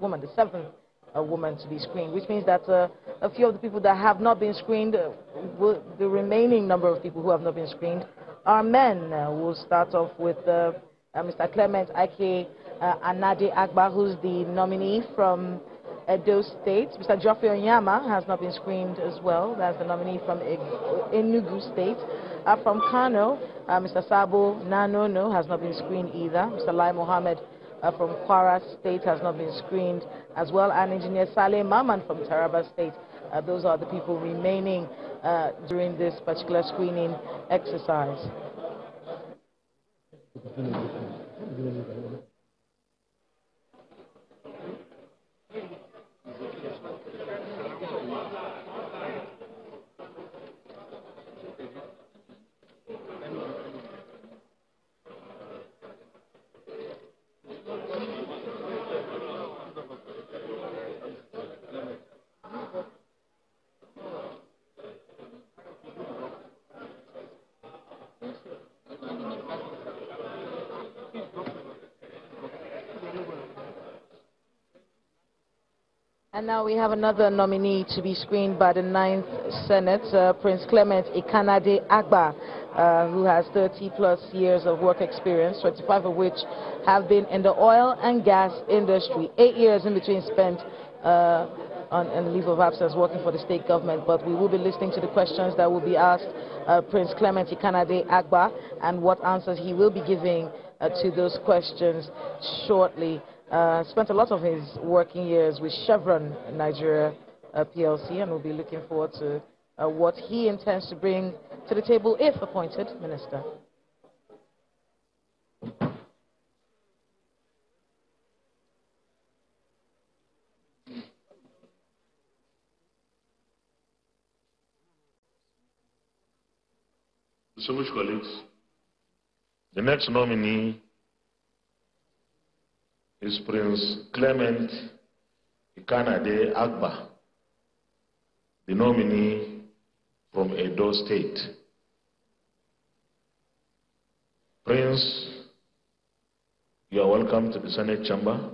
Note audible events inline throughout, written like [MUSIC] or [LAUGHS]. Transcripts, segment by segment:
woman, the seventh uh, woman to be screened, which means that uh, a few of the people that have not been screened, uh, will, the remaining number of people who have not been screened are men. Uh, we'll start off with uh, Mr. Clement Ike Anade Agba, who's the nominee from Edo State. Mr. Geoffrey Onyeama has not been screened as well. That's the nominee from Enugu State. Uh, from Kano, uh, Mr. Sabo Nanono has not been screened either. Mr. Lai Mohammed uh, from Kwara State has not been screened as well. And Engineer Saleh Mamman from Taraba State. Uh, those are the people remaining uh, during this particular screening exercise. And now we have another nominee to be screened by the Ninth Senate, uh, Prince Clement Ikanade Agba, uh, who has 30 plus years of work experience, 25 of which have been in the oil and gas industry. Eight years in between spent uh, on, on leave of absence working for the state government. But we will be listening to the questions that will be asked uh, Prince Clement Ikanade Agba and what answers he will be giving uh, to those questions shortly. Uh, spent a lot of his working years with Chevron Nigeria uh, PLC, and we'll be looking forward to uh, what he intends to bring to the table if appointed minister. Distinguished colleagues, the next nominee is Prince Clement Ikanade Agba, the nominee from Edo State. Prince, you are welcome to the Senate chamber,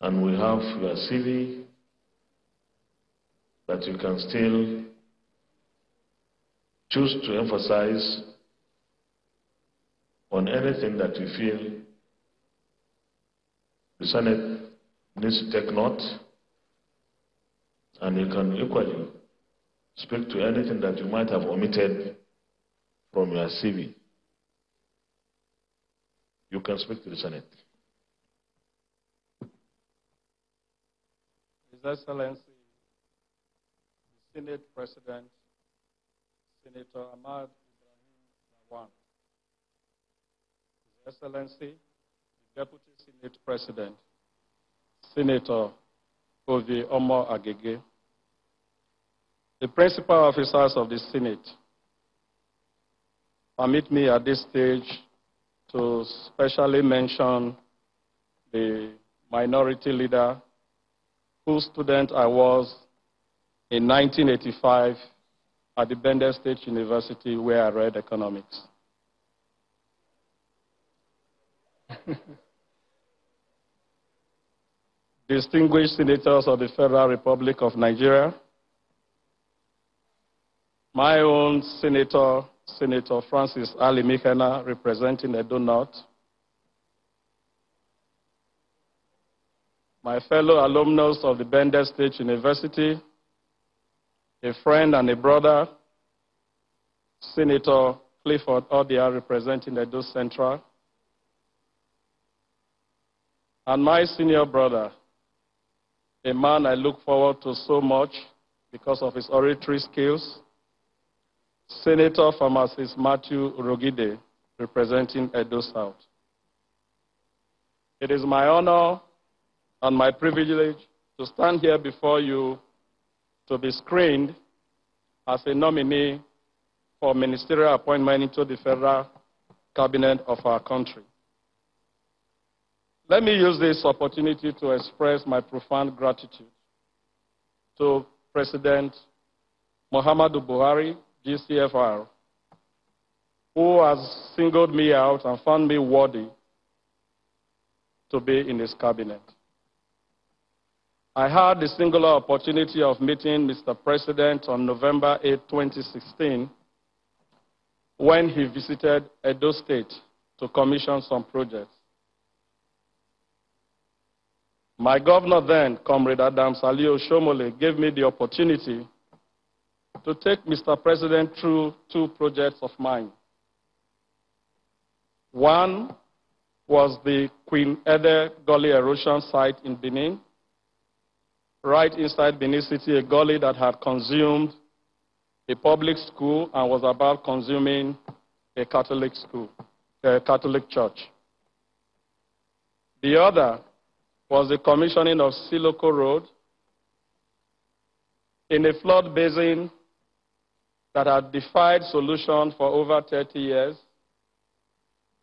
and we have your CV that you can still choose to emphasize on anything that you feel the Senate needs to take note, and you can equally speak to anything that you might have omitted from your CV. You can speak to the Senate. His Excellency, the Senate President, Senator Ahmad Ibrahim Lawan, His Excellency, Deputy Senate President, Senator Ovie Omo Agege, the principal officers of the Senate, permit me at this stage to specially mention the minority leader whose student I was in 1985 at the Bendel State University where I read economics. [LAUGHS] distinguished senators of the Federal Republic of Nigeria, my own senator, Senator Francis Alimikhena, representing Edo North, my fellow alumnus of the Bendel State University, a friend and a brother, Senator Clifford Ordia, representing Edo Central, and my senior brother, a man I look forward to so much because of his oratory skills, Senator Pharmacist Matthew Urhoghide, representing Edo South. It is my honor and my privilege to stand here before you to be screened as a nominee for ministerial appointment into the federal cabinet of our country. Let me use this opportunity to express my profound gratitude to President Muhammadu Buhari, GCFR, who has singled me out and found me worthy to be in his cabinet. I had the singular opportunity of meeting Mr. President on November 8, 2016, when he visited Edo State to commission some projects. My governor then, Comrade Adams Aliyu Oshiomhole, gave me the opportunity to take Mr. President through two projects of mine. One was the Queen Ede Gully erosion site in Benin, right inside Benin City, a gully that had consumed a public school and was about consuming a Catholic school, a Catholic church. The other was the commissioning of Siluko Road in a flood basin that had defied solution for over 30 years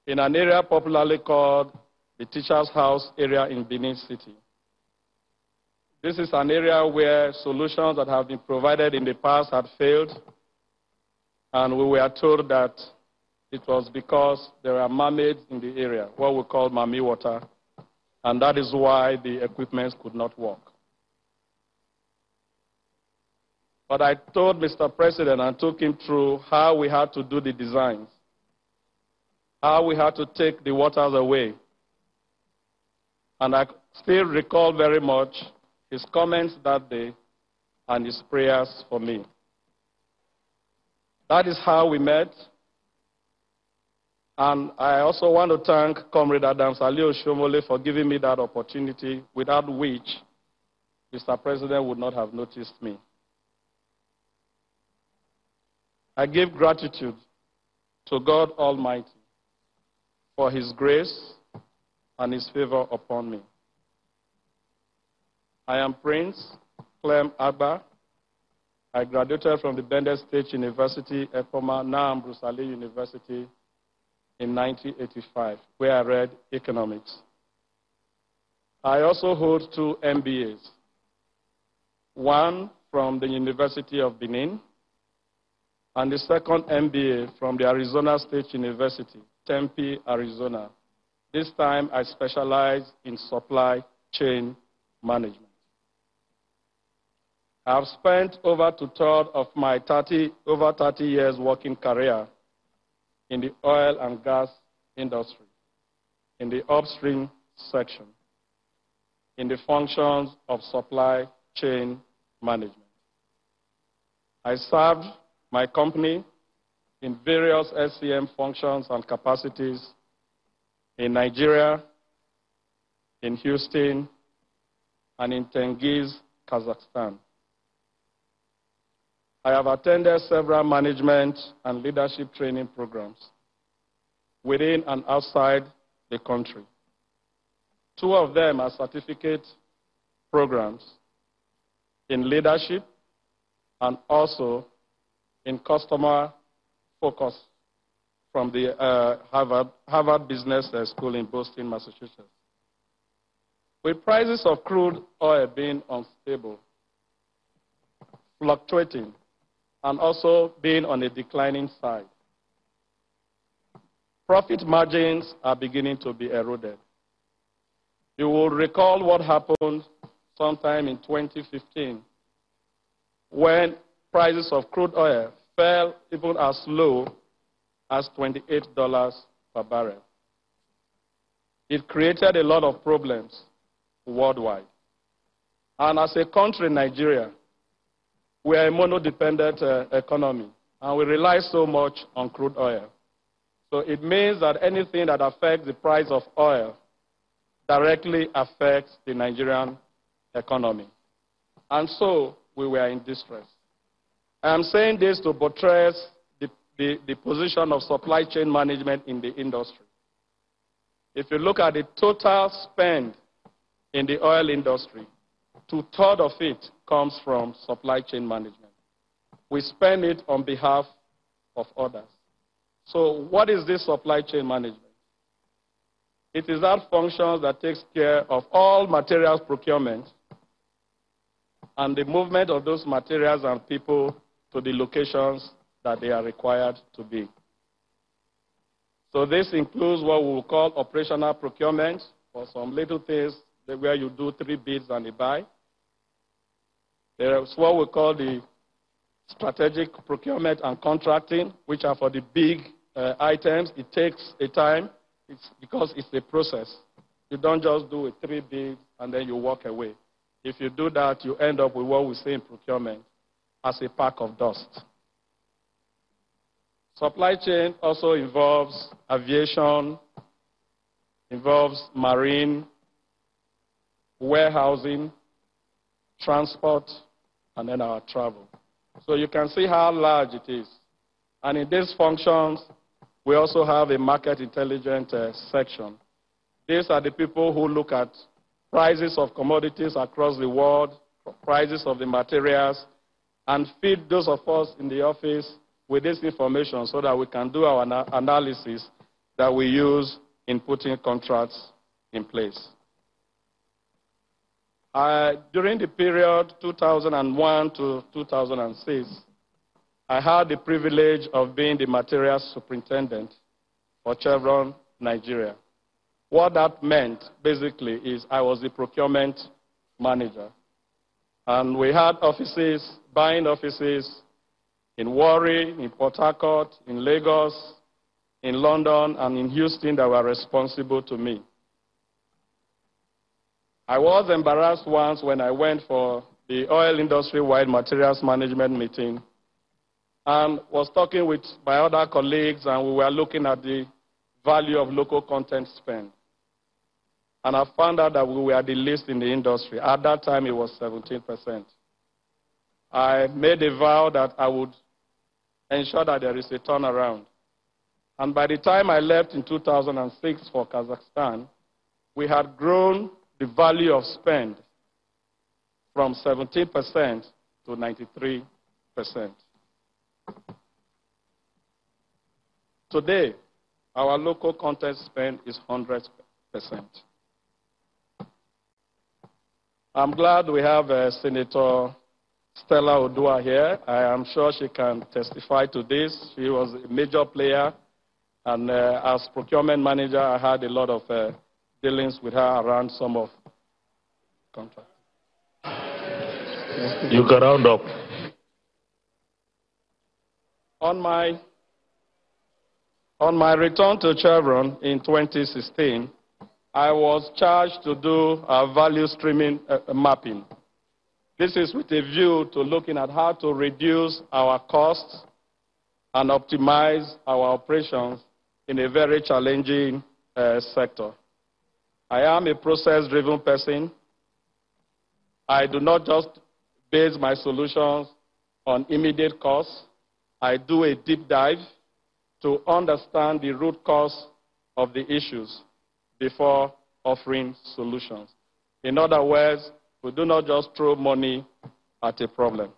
in an area popularly called the Teacher's House area in Benin City. This is an area where solutions that have been provided in the past had failed, and we were told that it was because there are mermaids in the area, what we call mami water, and that is why the equipment could not work. But I told Mr. President and took him through how we had to do the designs how we had to take the waters away. And I still recall very much his comments that day and his prayers for me. That is how we met. And I also want to thank Comrade Adams Aliyu Oshiomhole for giving me that opportunity, without which Mr. President would not have noticed me. I give gratitude to God Almighty for his grace and his favor upon me. I am Prince Clem Agba. I graduated from the Bendel State University, Ekpoma, now Bruce University in 1985, where I read economics. I also hold two MBAs, one from the University of Benin, and the second MBA from the Arizona State University, Tempe, Arizona. This time I specialize in supply chain management. I've spent over two-thirds of my 30, over 30 years working career in the oil and gas industry, in the upstream section, in the functions of supply chain management. I served my company in various SCM functions and capacities in Nigeria, in Houston, and in Tengiz, Kazakhstan. I have attended several management and leadership training programs within and outside the country. Two of them are certificate programs in leadership and also in customer focus from the uh, Harvard, Harvard Business School in Boston, Massachusetts. With prices of crude oil being unstable, fluctuating, and also being on a declining side, profit margins are beginning to be eroded. You will recall what happened sometime in 2015 when prices of crude oil fell even as low as $28 per barrel. It created a lot of problems worldwide. And as a country, Nigeria, we are a monodependent uh, economy, and we rely so much on crude oil. So it means that anything that affects the price of oil directly affects the Nigerian economy. And so we were in distress. I am saying this to buttress the, the, the position of supply chain management in the industry. If you look at the total spend in the oil industry, two-thirds of it comes from supply chain management. We spend it on behalf of others. So what is this supply chain management? It is that function that takes care of all materials procurement and the movement of those materials and people to the locations that they are required to be. So this includes what we will call operational procurement, for some little things where you do three bids and a buy. There's what we call the strategic procurement and contracting, which are for the big uh, items. It takes a time it's because it's a process. You don't just do a three bid and then you walk away. If you do that, you end up with what we say in procurement as a pack of dust. Supply chain also involves aviation, involves marine, warehousing, transport, and then our travel. So you can see how large it is. And in these functions, we also have a market intelligence uh, section. These are the people who look at prices of commodities across the world, prices of the materials, and feed those of us in the office with this information so that we can do our analysis that we use in putting contracts in place. Uh, during the period 2001 to 2006, I had the privilege of being the materials superintendent for Chevron Nigeria. What that meant, basically, is I was the procurement manager. And we had offices, buying offices in Warri, in Port Harcourt, in Lagos, in London, and in Houston that were responsible to me. I was embarrassed once when I went for the oil industry-wide materials management meeting and was talking with my other colleagues and we were looking at the value of local content spend. And I found out that we were the least in the industry. At that time, it was 17%. I made a vow that I would ensure that there is a turnaround. And by the time I left in 2006 for Kazakhstan, we had grown the value of spend from 17% to 93%. Today, our local content spend is 100%. I'm glad we have uh, Senator Stella Oduah here. I am sure she can testify to this. She was a major player, and uh, as procurement manager, I had a lot of uh, dealings with her around some of contracts. You can round up. On my, on my return to Chevron in 2016, I was charged to do a value streaming uh, uh, mapping. This is with a view to looking at how to reduce our costs and optimize our operations in a very challenging uh, sector. I am a process-driven person. I do not just base my solutions on immediate costs. I do a deep dive to understand the root cause of the issues before offering solutions. In other words, we do not just throw money at a problem.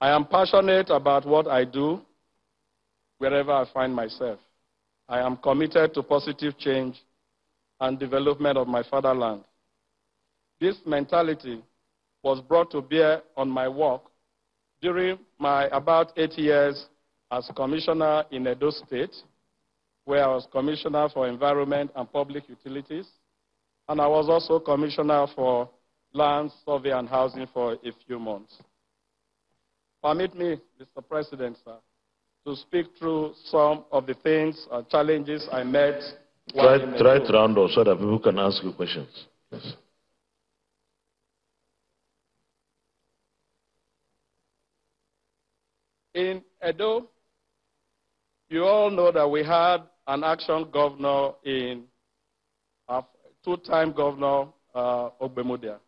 I am passionate about what I do wherever I find myself. I am committed to positive change and development of my fatherland. This mentality was brought to bear on my work during my about eight years as commissioner in Edo State, where I was commissioner for environment and public utilities, and I was also commissioner for land survey and housing for a few months. Permit me, Mr. President, sir, to speak through some of the things and challenges I met Try, try to round off so that people can ask you questions. Yes. In Edo, you all know that we had an action governor in uh, two-time governor uh, Ogbemudia.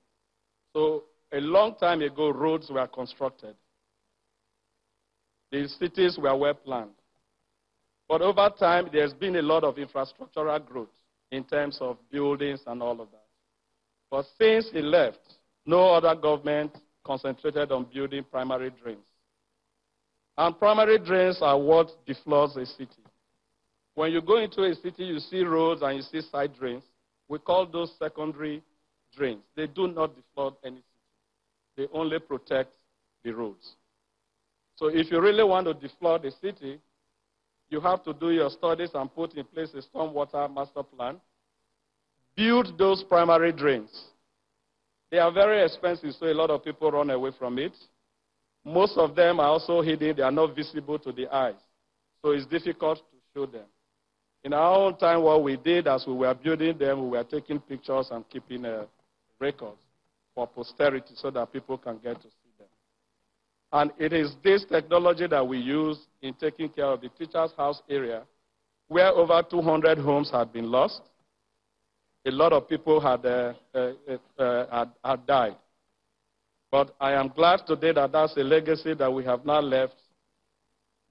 So a long time ago, roads were constructed. The cities were well planned. But over time, there's been a lot of infrastructural growth in terms of buildings and all of that. But since he left, no other government concentrated on building primary drains. And primary drains are what defloods a city. When you go into a city, you see roads and you see side drains. We call those secondary drains. They do not deflood any city. They only protect the roads. So if you really want to deflood a city, you have to do your studies and put in place a stormwater master plan, build those primary drains. They are very expensive, so a lot of people run away from it. Most of them are also hidden, they are not visible to the eyes. So it's difficult to show them. In our own time, what we did as we were building them, we were taking pictures and keeping uh, records for posterity so that people can get to see. And it is this technology that we use in taking care of the teacher's house area, where over 200 homes had been lost. A lot of people had, uh, uh, uh, had, had died. But I am glad today that that's a legacy that we have now left,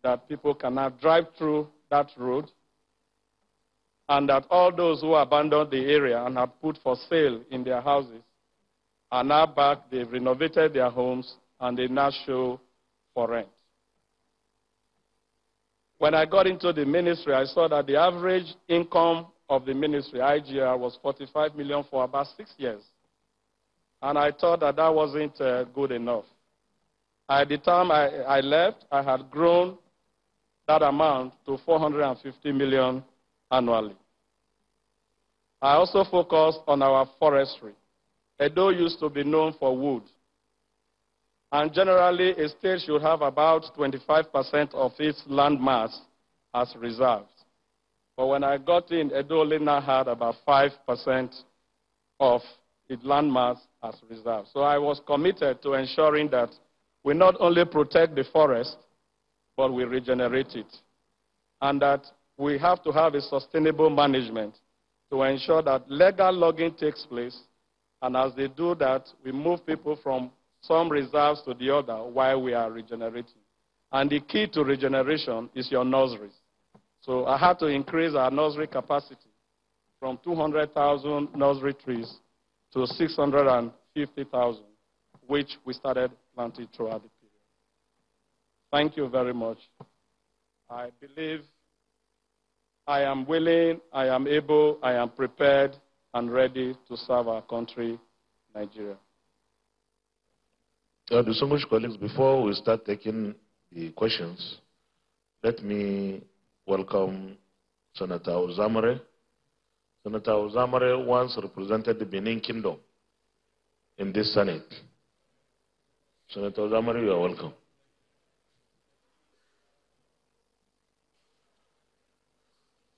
that people can now drive through that road, and that all those who abandoned the area and had put for sale in their houses are now back, they've renovated their homes, and now show for rent. When I got into the ministry, I saw that the average income of the ministry, IGR, was 45 million for about six years. And I thought that that wasn't uh, good enough. At the time I, I left, I had grown that amount to 450 million annually. I also focused on our forestry. Edo used to be known for wood. And generally, a state should have about 25% of its land mass as reserves. But when I got in, Edo now had about 5% of its land mass as reserves. So I was committed to ensuring that we not only protect the forest, but we regenerate it. And that we have to have a sustainable management to ensure that legal logging takes place. And as they do that, we move people from some reserves to the other while we are regenerating. And the key to regeneration is your nurseries. So I had to increase our nursery capacity from 200,000 nursery trees to 650,000, which we started planting throughout the period. Thank you very much. I believe I am willing, I am able, I am prepared and ready to serve our country, Nigeria. Uh, distinguished colleagues, before we start taking the questions, let me welcome Senator Uzamere. Senator Uzamere once represented the Benin Kingdom in this Senate. Senator Uzamere, you are welcome.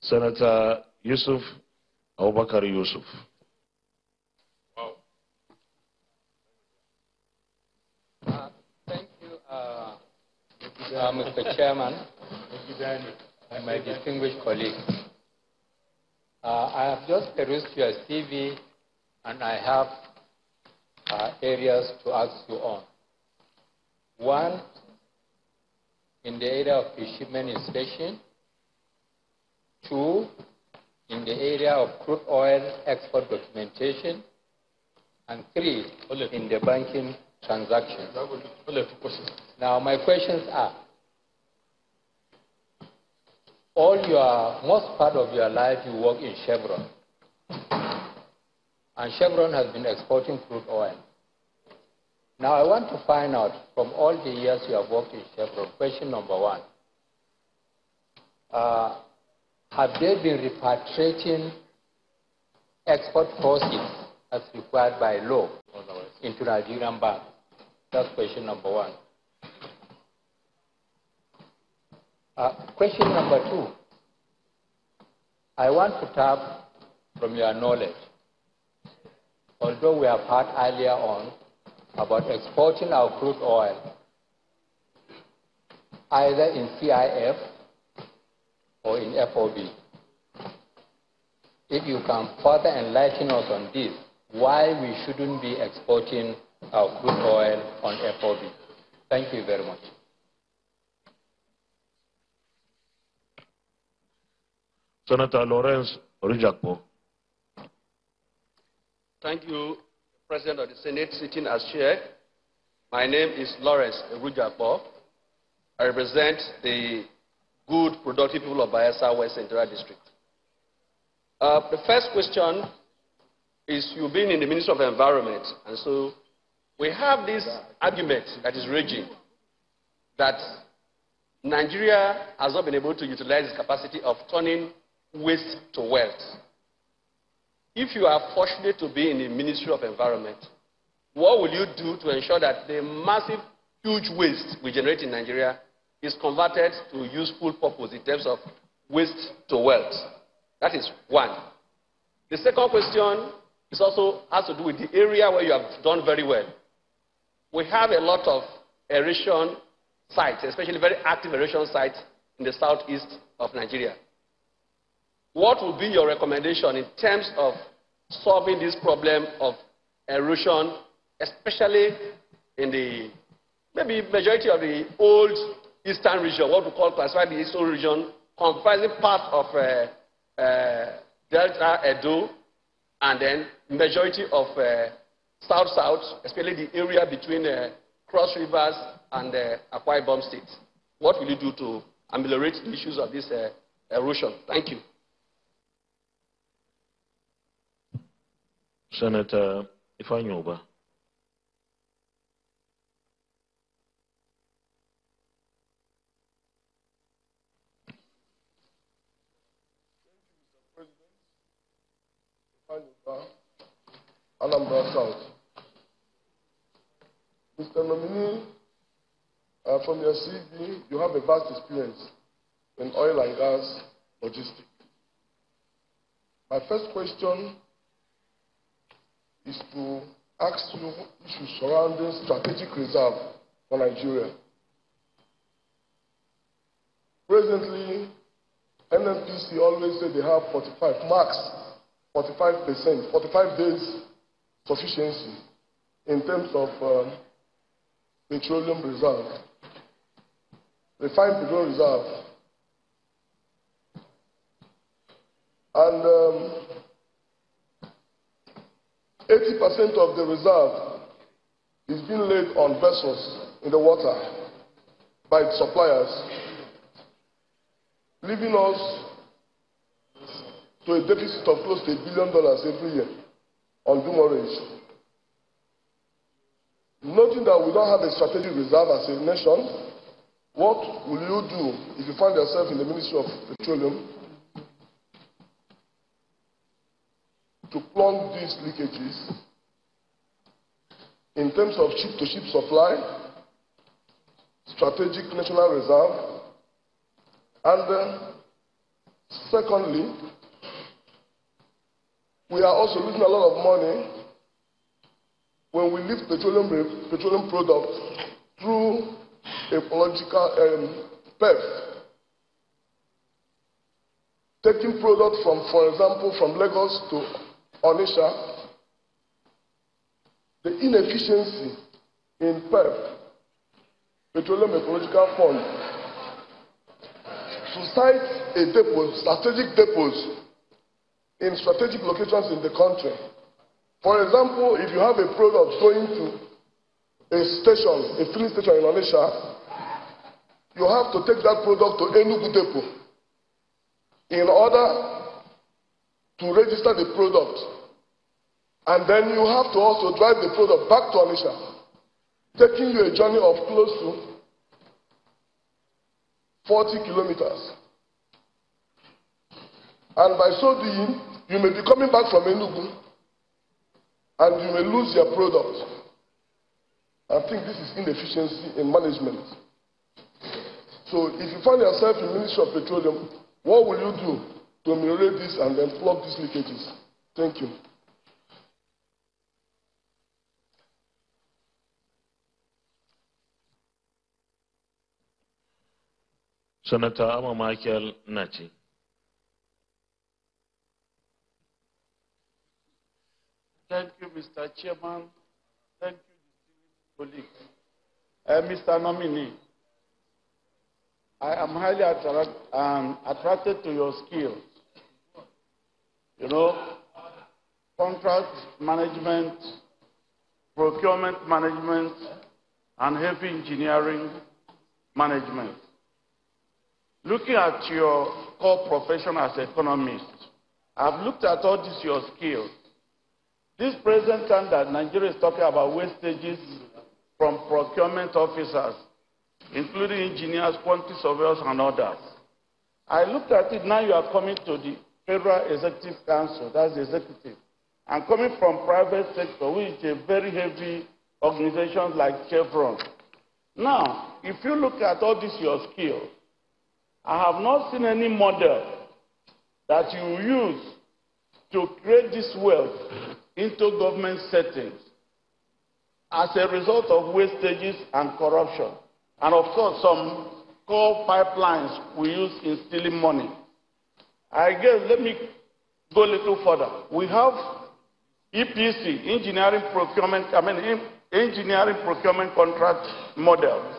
Senator Yusuf Abubakar Yusuf. Wow. Uh, thank you, uh, uh, Mr. Chairman, and my distinguished colleagues. Uh, I have just perused your CV, and I have uh, areas to ask you on. One, in the area of shipment inspection, Two, in the area of crude oil export documentation. And three, in the banking transactions. Now, my questions are, all your, most part of your life you work in Chevron. And Chevron has been exporting crude oil. Now, I want to find out from all the years you have worked in Chevron, question number one. Uh, have they been repatriating export proceeds as required by law into Nigerian banks? That's question number one. Uh, question number two. I want to tap from your knowledge. Although we have heard earlier on about exporting our crude oil either in CIF or in FOB. If you can further enlighten us on this, why we shouldn't be exporting our crude oil on FOB. Thank you very much. Senator Lawrence Ewhrudjakpo. Thank you, President of the Senate, sitting as chair. My name is Lawrence Ewhrudjakpo. I represent the good, productive people of Bayelsa West Central District. Uh, the first question is you've been in the Ministry of Environment, and so we have this argument that is raging that Nigeria has not been able to utilize its capacity of turning waste to wealth. if you are fortunate to be in the Ministry of Environment, what will you do to ensure that the massive, huge waste we generate in Nigeria is converted to useful purpose in terms of waste to wealth? That is one. The second question is also has to do with the area where you have done very well. We have a lot of erosion sites, especially very active erosion sites in the southeast of Nigeria. What would be your recommendation in terms of solving this problem of erosion, especially in the maybe majority of the old eastern region, what we call classified the eastern region, comprising part of uh, uh, Delta Edo, and then majority of uh, South South, especially the area between uh, Cross Rivers and uh, Akwa Ibom State. What will you do to ameliorate the issues of this erosion? Thank you. Senator Ifeanyi Ubah. Anambra South. Mr. Nominee, uh, from your CV, you have a vast experience in oil and gas logistics. My first question is to ask you issues surrounding strategic reserve for Nigeria. Presently, NNPC always say they have 45 max, 45 percent, 45 days sufficiency in terms of um, petroleum reserve, refined petroleum reserve. And um, 80% of the reserve is being laid on vessels in the water by its suppliers, leaving us to a deficit of close to a billion dollars every year on demurrage. Noting that we don't have a strategic reserve as a nation, what will you do if you find yourself in the Ministry of Petroleum to plumb these leakages in terms of ship-to-ship supply, strategic national reserve, and uh, secondly, we are also losing a lot of money when we lift petroleum, petroleum products through equalization um, PEF. Taking products from, for example, from Lagos to Onisha, the inefficiency in PEF, Petroleum Ecological Fund, to site a depot, strategic depots in strategic locations in the country. For example, if you have a product going to a station, a filling station in Onisha, you have to take that product to Enugu depot in order to register the product. And then you have to also drive the product back to Onisha, taking you a journey of close to 40 kilometers. And by so doing, you may be coming back from Enugu and you may lose your product. I think this is inefficiency in management. So if you find yourself in Ministry of Petroleum, what will you do to ameliorate this and then plug these leakages? Thank you. Senator Ama Michael Nachi. Thank you, Mr. Chairman. Thank you, distinguished colleagues. Uh, Mr. Nominee, I am highly attract, um, attracted to your skills. You know, contract management, procurement management, and heavy engineering management. Looking at your core profession as economist, I've looked at all these your skills. This present time that Nigeria is talking about wastages from procurement officers, including engineers, quantity surveyors, and others. I looked at it, now you are coming to the Federal Executive Council, that's the executive. and coming from private sector, which is a very heavy organization like Chevron. Now, if you look at all these your skills, I have not seen any model that you use to create this wealth into government settings as a result of wastages and corruption. And of course, some coal pipelines we use in stealing money. I guess, let me go a little further. We have EPC, engineering procurement, I mean, engineering procurement contract models,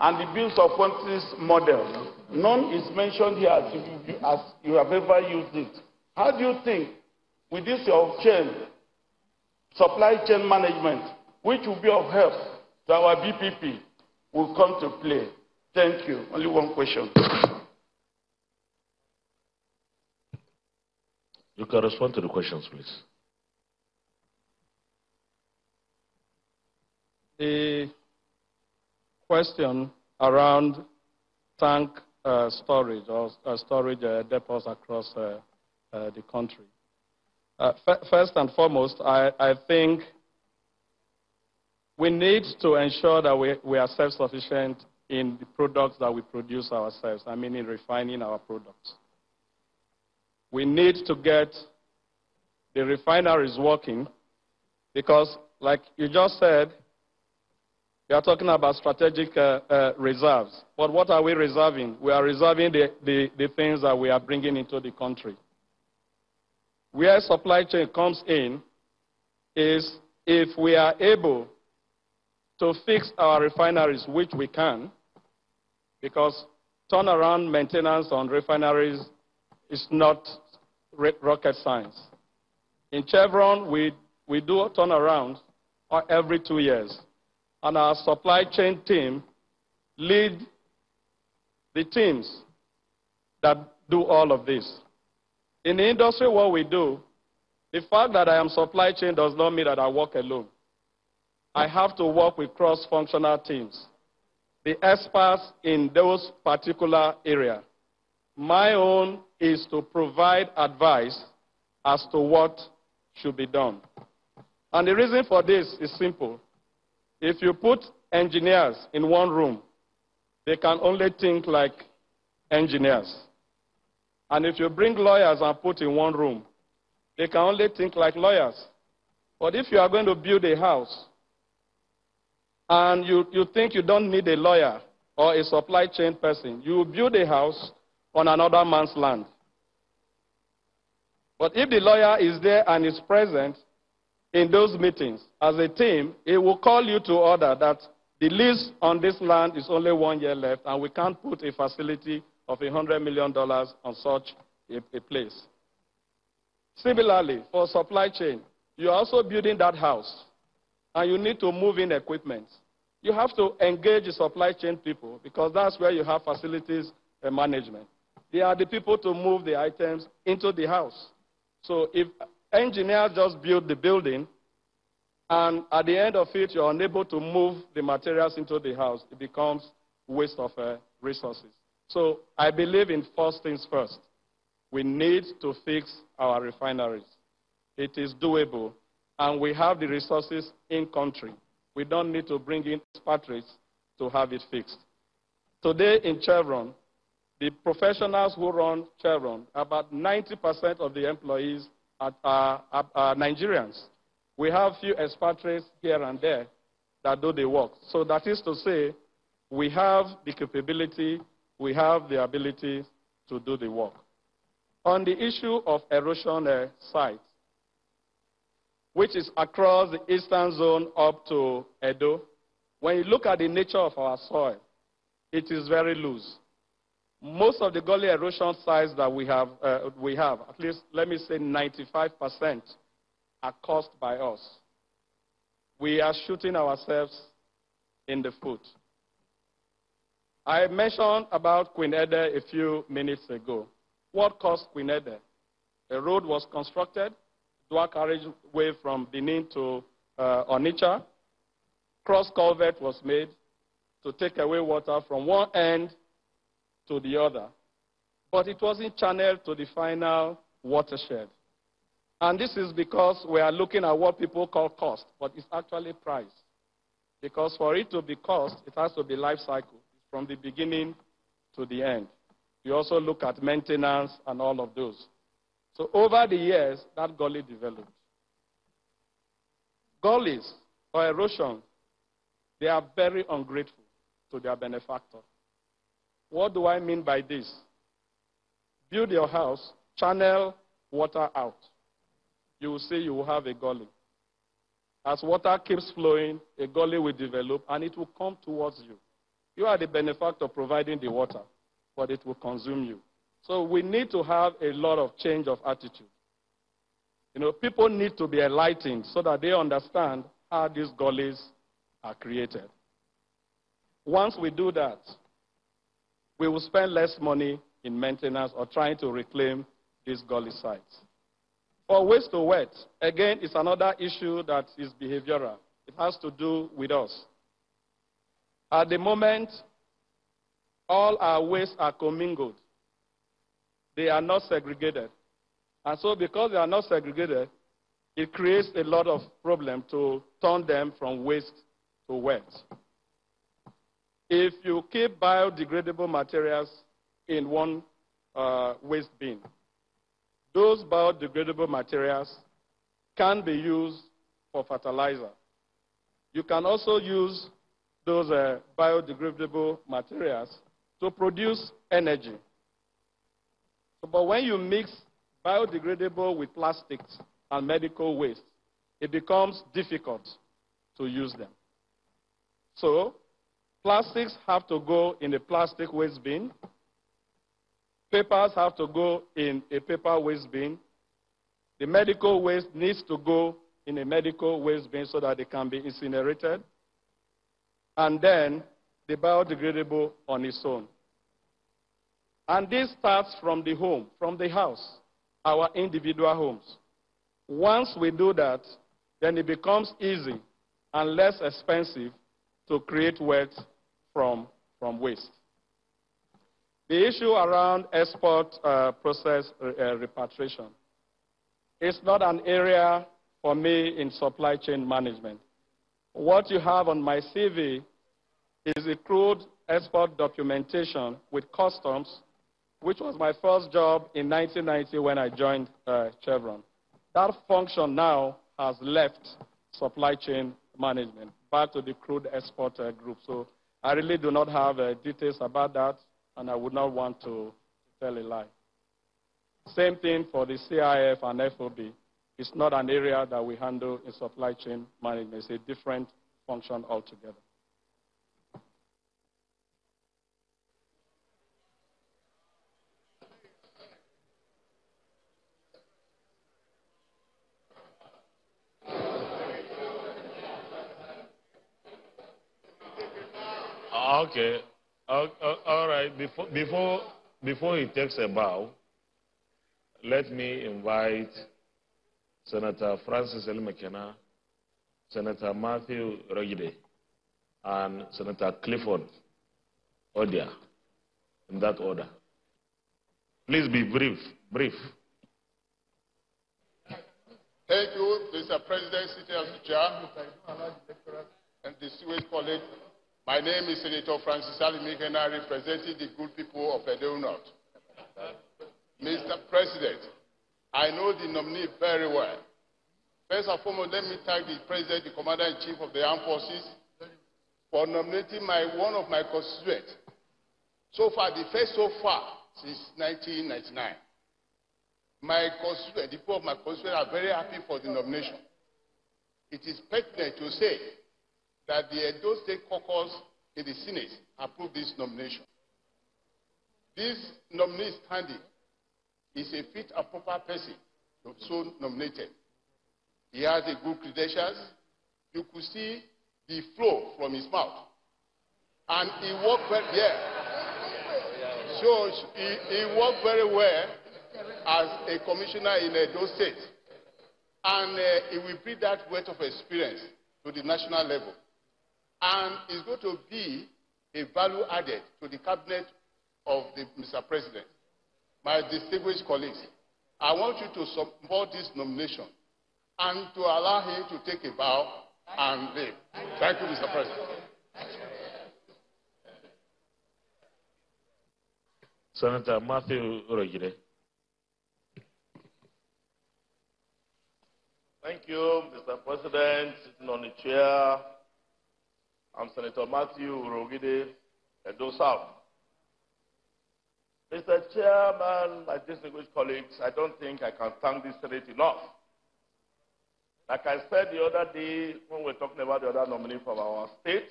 and the bills of quantities model. None is mentioned here as you, as you have ever used it. How do you think, with this your chain, supply chain management, which will be of help to our BPP, will come to play? Thank you. Only one question. You can respond to the questions, please. The question around tank uh, storage or uh, storage uh, depots across uh, uh, the country. Uh, first and foremost, I, I, think we need to ensure that we, we are self-sufficient in the products that we produce ourselves, I mean in refining our products we need to get the refineries working because, like you just said, we are talking about strategic uh, uh, reserves. But what are we reserving? We are reserving the, the, the things that we are bringing into the country. Where supply chain comes in is if we are able to fix our refineries, which we can, because turnaround maintenance on refineries is not rocket science. In Chevron, we, we do turnaround uh, every two years. And our supply chain team lead the teams that do all of this. In the industry, what we do, the fact that I am supply chain does not mean that I work alone. I have to work with cross-functional teams, the experts in those particular areas. My own is to provide advice as to what should be done. And the reason for this is simple. If you put engineers in one room, they can only think like engineers. And if you bring lawyers and put in one room, they can only think like lawyers. But if you are going to build a house and you, you think you don't need a lawyer or a supply chain person, you build a house on another man's land. But if the lawyer is there and is present in those meetings as a team, he will call you to order that the lease on this land is only one year left and we can't put a facility of $100 million on such a, a place. Similarly, for supply chain, you're also building that house and you need to move in equipment. You have to engage the supply chain people because that's where you have facilities and management. They are the people to move the items into the house. So if engineers just build the building, and at the end of it, you're unable to move the materials into the house, it becomes waste of uh, resources. So I believe in first things first. We need to fix our refineries. It is doable, and we have the resources in country. We don't need to bring in expatriates to have it fixed. Today in Chevron, the professionals who run Chevron, about 90% of the employees are, are, are, Nigerians. We have few expatriates here and there that do the work. So that is to say, we have the capability, we have the ability to do the work. On the issue of erosion uh, sites, which is across the eastern zone up to Edo, when you look at the nature of our soil, it is very loose most of the gully erosion sites that we have, uh, we have, at least let me say 95%, are caused by us. We are shooting ourselves in the foot. I mentioned about Queen Ede a few minutes ago. What caused Queen Ede? A road was constructed, dual carriageway from Benin to uh, Onitsha. Cross culvert was made to take away water from one end to the other, but it wasn't channeled to the final watershed. And this is because we are looking at what people call cost, but it's actually price. Because for it to be cost, it has to be life cycle, from the beginning to the end. We also look at maintenance and all of those. So over the years, that gully developed. Gullies or erosion, they are very ungrateful to their benefactor. What do I mean by this? Build your house, channel water out. You will see you will have a gully. As water keeps flowing, a gully will develop and it will come towards you. You are the benefactor providing the water, but it will consume you. So we need to have a lot of change of attitude. You know, people need to be enlightened so that they understand how these gullies are created. Once we do that, we will spend less money in maintenance or trying to reclaim these gully sites. For waste to wet, again, it's another issue that is behavioral. It has to do with us. At the moment, all our wastes are commingled. They are not segregated. And so because they are not segregated, it creates a lot of problem to turn them from waste to wet. If you keep biodegradable materials in one uh, waste bin, those biodegradable materials can be used for fertilizer. You can also use those uh, biodegradable materials to produce energy. But when you mix biodegradable with plastics and medical waste, it becomes difficult to use them. So, plastics have to go in a plastic waste bin. Papers have to go in a paper waste bin. The medical waste needs to go in a medical waste bin so that they can be incinerated. And then the biodegradable on its own. And this starts from the home, from the house, our individual homes. Once we do that, then it becomes easy and less expensive to create wealth from, from waste. The issue around export uh, process uh, repatriation is not an area for me in supply chain management. What you have on my CV is a crude export documentation with customs which was my first job in 1990 when I joined uh, Chevron. That function now has left supply chain management back to the crude exporter group. So I really do not have uh, details about that, and I would not want to tell a lie. Same thing for the CIF and FOB. It's not an area that we handle in supply chain management. It's a different function altogether. Okay. All right. Before, before, before he takes a bow, let me invite Senator Francis Alimikhena, Senator Matthew Urhoghide, and Senator Clifford Ordia, in that order. Please be brief. Brief. Thank you, Mr. President, City of Chair, and the distinguished colleagues. My name is Senator Francis Alimik, and I represent the good people of Edo North. Mr. President, I know the nominee very well. First and foremost, let me thank the President, the Commander-in-Chief of the Armed Forces, for nominating my, one of my constituents. So far, the first so far since 1999. My constituent, the people of my constituent are very happy for the nomination. It is pertinent to say that the Edo State Caucus in the Senate approved this nomination. This nominee standing is a fit and proper person to so nominated. He has a good credentials. You could see the flow from his mouth. And he worked very, yeah. So he, he worked very well as a commissioner in Edo State. And uh, he will bring that weight of experience to the national level and is going to be a value added to the cabinet of the, Mr. President. My distinguished colleagues, I want you to support this nomination and to allow him to take a bow and leave. Thank you, Mr. President. Senator Matthew Urhoghide. Thank you, Mr. President. Sitting on the chair, I'm Senator Matthew Urhoghide, Edo South. Mr. Chairman, my distinguished colleagues, I don't think I can thank this Senate enough. Like I said the other day when we were talking about the other nominee from our state,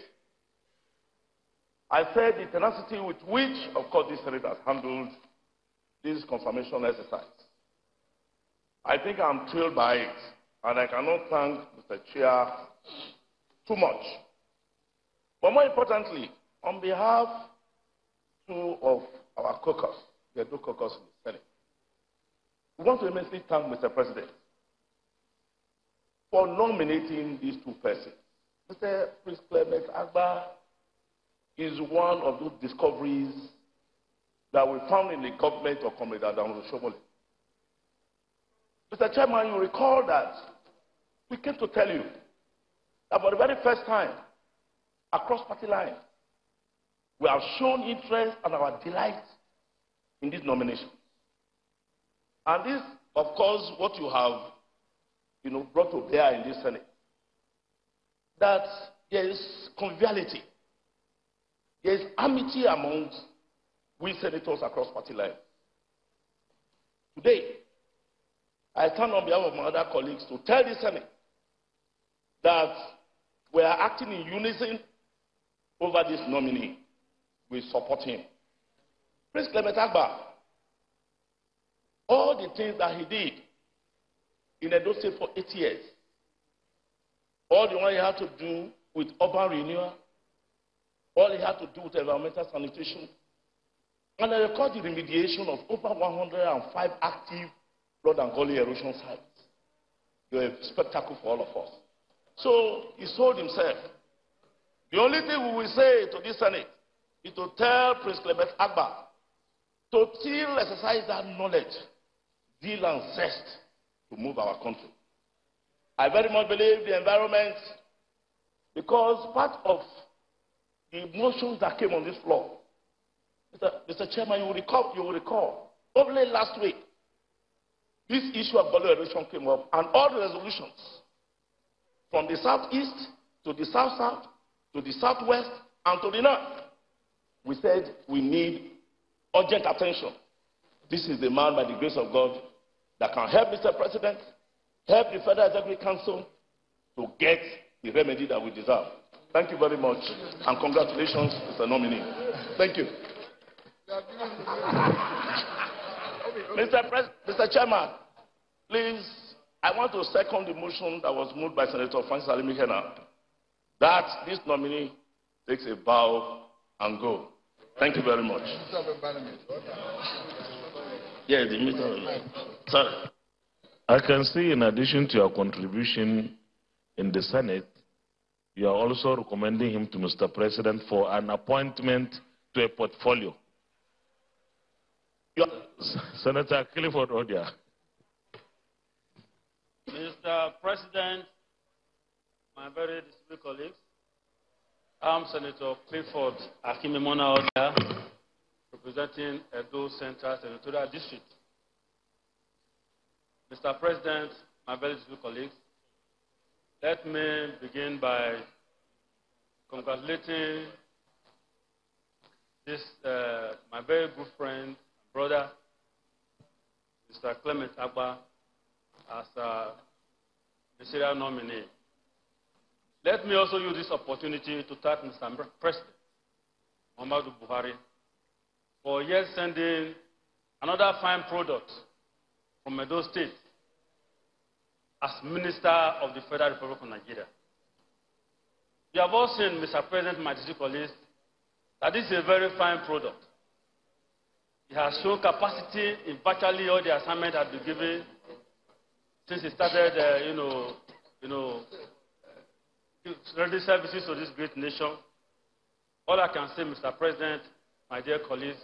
I said the tenacity with which, of course, this Senate has handled this confirmation exercise. I think I'm thrilled by it, and I cannot thank Mr. Chair too much. But more importantly, on behalf two of our caucus, the Edo caucus in the Senate, we want to immensely thank Mr. President for nominating these two persons. Mr. Prince Clement Agba is one of those discoveries that we found in the government of Comrade Adams Oshiomhole. Mr. Chairman, you recall that we came to tell you that for the very first time, across party lines, we have shown interest and our delight in this nomination. And this, of course, what you have you know, brought to bear in this Senate. That there is conviviality there is amity amongst we senators across party lines. Today, I stand on behalf of my other colleagues to tell the Senate that we are acting in unison over this nominee. We support him. Prince Clement Agba, all the things that he did in Edo State for eight years, all the one he had to do with urban renewal, all he had to do with environmental sanitation. And I record the remediation of over 105 active flood and gully erosion sites. You're a spectacle for all of us. So he sold himself. The only thing we will say to this Senate is to tell Prince Clement Agba to still exercise that knowledge, deal and zest to move our country. I very much believe the environment, because part of the emotions that came on this floor. Mr. Mr. Chairman, you will recall, you will recall, only last week, this issue of value erosion came up, and all the resolutions from the southeast to the south south to the southwest and to the north, we said we need urgent attention. This is the man, by the grace of God, that can help Mr. President, help the Federal Executive Council to get the remedy that we deserve. Thank you very much, and congratulations, Mr. Nominee. Thank you. Mr. Pres Mr. Chairman, please, I want to second the motion that was moved by Senator Francis Alimi that this nominee takes a bow and go. Thank you very much. Yeah, the meter. Sorry. I can see, in addition to your contribution in the Senate, you are also recommending him to Mr. President for an appointment to a portfolio. Senator Clifford Ordia. Mr. President, my very distinguished colleagues, I'm Senator Clifford Akimimona Ordia, representing Edo Central Senatorial District. Mr. President, my very distinguished colleagues, let me begin by congratulating this, uh, my very good friend, brother, Mr. Clement Agba, as the serial nominee. Let me also use this opportunity to thank Mr. President, Muhammadu Buhari, for yet sending another fine product from Edo State as Minister of the Federal Republic of Nigeria. You have all seen, Mr. President, my district colleagues, that this is a very fine product. It has shown capacity in virtually all the assignments that have been given since it started, uh, you know, you know, rendering services to this great nation. All I can say, Mr. President, my dear colleagues,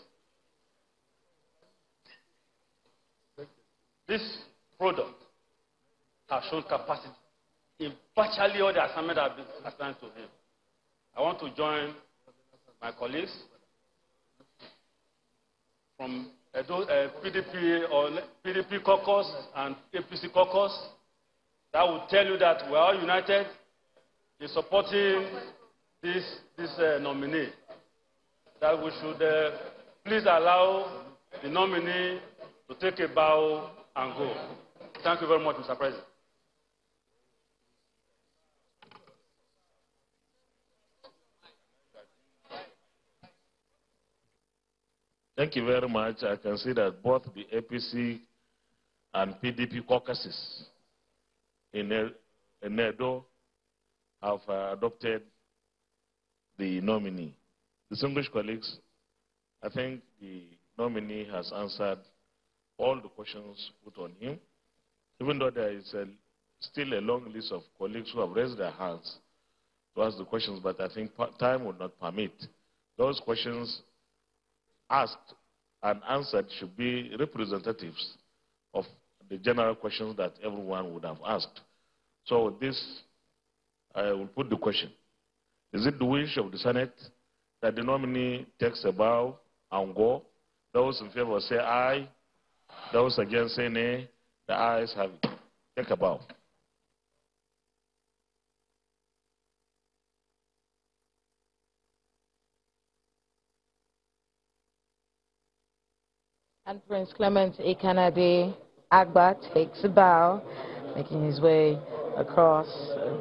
this product has shown capacity in virtually all the assignments that have been assigned to him. I want to join my colleagues from PDP eh, or PDP caucus and APC caucus that will tell you that we are all united in supporting this, this uh, nominee. That we should uh, please allow the nominee to take a bow and go. Thank you very much, Mr. President. Thank you very much. I can see that both the APC and PDP caucuses in, Edo have uh, adopted the nominee. Distinguished colleagues, I think the nominee has answered all the questions put on him, even though there is a, still a long list of colleagues who have raised their hands to ask the questions, but I think time would not permit. Those questions asked and answered should be representatives of the general questions that everyone would have asked. So this, I will put the question. Is it the wish of the Senate that the nominee takes a bow and go? Those in favor say aye. Those against say nay. The ayes have it. Take a bow. And Prince Clement Ikanade Agba takes a bow, making his way across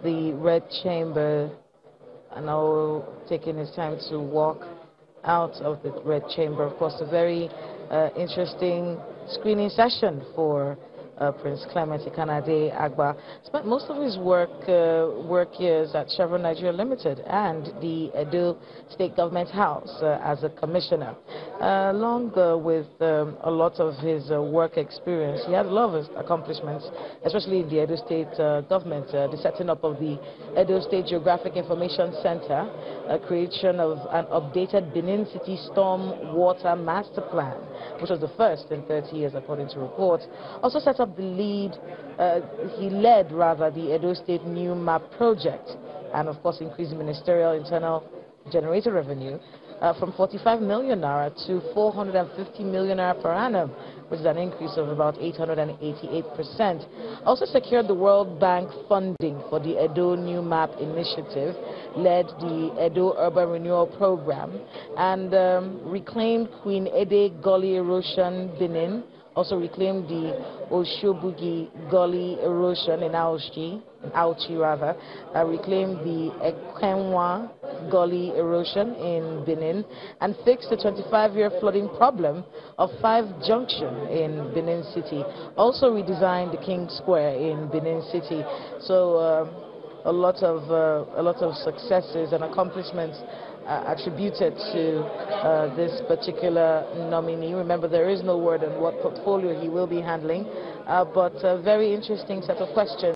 the Red Chamber and now taking his time to walk out of the Red Chamber. Of course, a very uh, interesting screening session for uh, Prince Clement Ikanade Agba spent most of his work uh, work years at Chevron Nigeria Limited and the Edo State Government House uh, as a commissioner. Uh, along uh, with um, a lot of his uh, work experience, he had a lot of accomplishments, especially in the Edo State government, the setting up of the Edo State Geographic Information Center, creation of an updated Benin City Storm Water Master Plan, which was the first in 30 years according to reports. Also set up the lead, uh, he led rather the Edo State New Map project and of course increased ministerial internal generated revenue uh, from 45 million naira to 450 million naira per annum, which is an increase of about 888%. Also secured the World Bank funding for the Edo New Map initiative, led the Edo Urban Renewal Program, and um, reclaimed Queen Ede Gully Erosion Benin, also reclaimed the Oshobugi Gully erosion in Aochi, Auchi rather, uh, reclaimed the Ekwenwa Gully erosion in Benin, and fixed the 25-year flooding problem of Five Junction in Benin City. Also redesigned the King Square in Benin City. So uh, a lot of uh, a lot of successes and accomplishments uh, attributed to uh, this particular nominee. Remember, there is no word on what portfolio he will be handling, uh, but a very interesting set of questions.